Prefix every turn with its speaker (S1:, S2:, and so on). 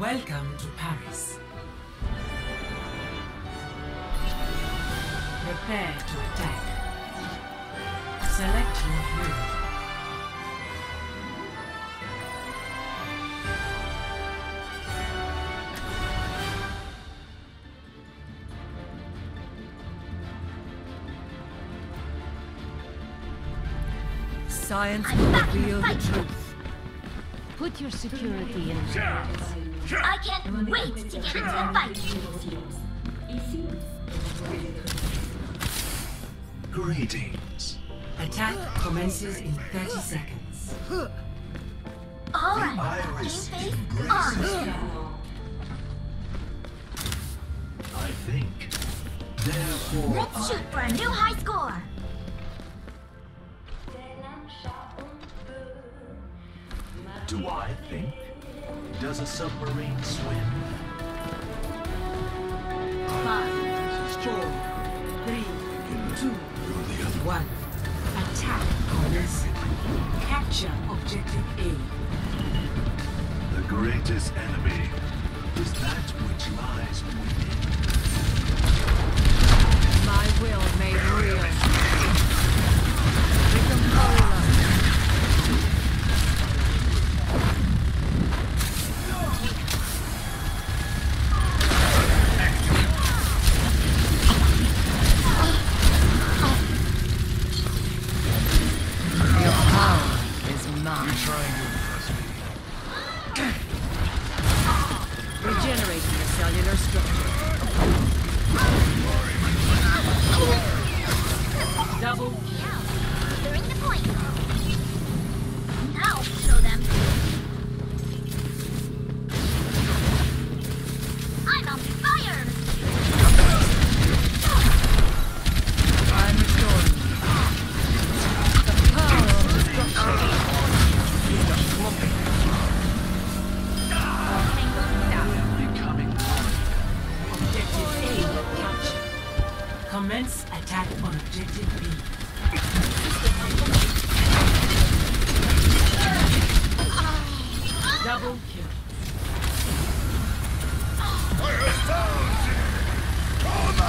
S1: Welcome to Paris. Prepare to attack. Select your hero.
S2: Science
S3: I'm
S2: will
S3: back in the
S2: reveal the truth.
S4: Put your security in hands.
S3: I can't wait to get into the fight.
S5: Greetings.
S1: Attack commences in 30 seconds.
S3: All right,
S5: Iris
S3: game face on.
S5: I think. Therefore,
S3: Let's shoot for a new high score.
S5: Do I think? Does a submarine swim?
S1: Five, four, three, two, one. Attack commencing. Capture objective A.
S5: The greatest enemy is that which lies within.
S2: My will Cellular structure.